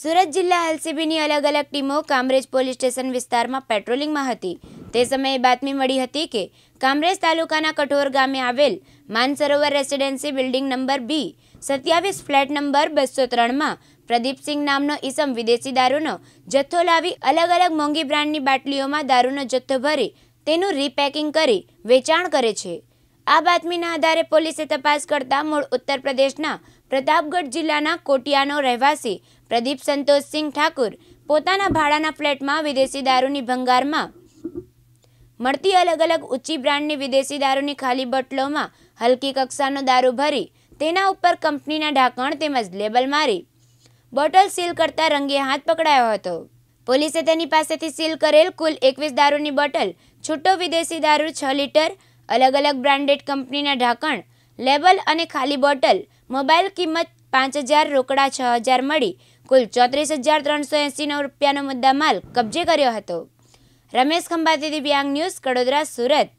સુરત જિલ્લા એલસીબીની અલગ અલગ ટીમો કામરેજ પોલીસ સ્ટેશન વિસ્તારમાં પેટ્રોલિંગમાં હતી. તે સમયે બાતમી મળી હતી કે કામરેજ તાલુકાના કઠોર ગામે આવેલ Mansarovar residency building number B, સત્યાવીસ ફ્લેટ નંબર બસો ત્રણમાં પ્રદીપસિંહ નામનો ઈસમ વિદેશી દારૂનો જથ્થો લાવી અલગ અલગ મોંઘી બ્રાન્ડની બાટલીઓમાં દારૂનો જથ્થો ભરી તેનું રીપેકિંગ કરી વેચાણ કરે છે. આ બાતમીના આધારે પોલીસે તપાસ કરતા મૂળ ઉત્તર પ્રદેશના પ્રતાપગઢ જિલ્લાના કોટિયાનો રહેવાસી પ્રદીપ સંતોષસિંહ ઠાકુર પોતાના ભાડાના ફ્લેટમાં વિદેશી દારૂની ભંગારમાં મળતી અલગ અલગ ઊંચી બ્રાન્ડની વિદેશી દારૂની ખાલી બોટલોમાં હલકી કક્ષાનો દારૂ ભરી તેના ઉપર કંપનીના ઢાંકણ તેમજ લેબલ મારી બોટલ સીલ કરતા રંગે હાથ પકડાયો હતો. પોલીસે તેની પાસેથી સીલ કરેલ કુલ એકવીસ દારૂની બોટલ છૂટો વિદેશી દારૂ છ લીટર અલગ અલગ બ્રાન્ડેડ કંપનીના ઢાંકણ, લેબલ અને ખાલી બોટલ. મોબાઈલ કિંમત પાંચ હજાર, રોકડા છ હજાર મળી. કુલ ચોત્રીસ હજાર ત્રણસો એંસીનો રૂપિયાનો મુદ્દામાલ કબજે કર્યો હતો. રમેશ ખંભાતી દિવ્યાંગ ન્યૂઝ, કડોદરા, સુરત.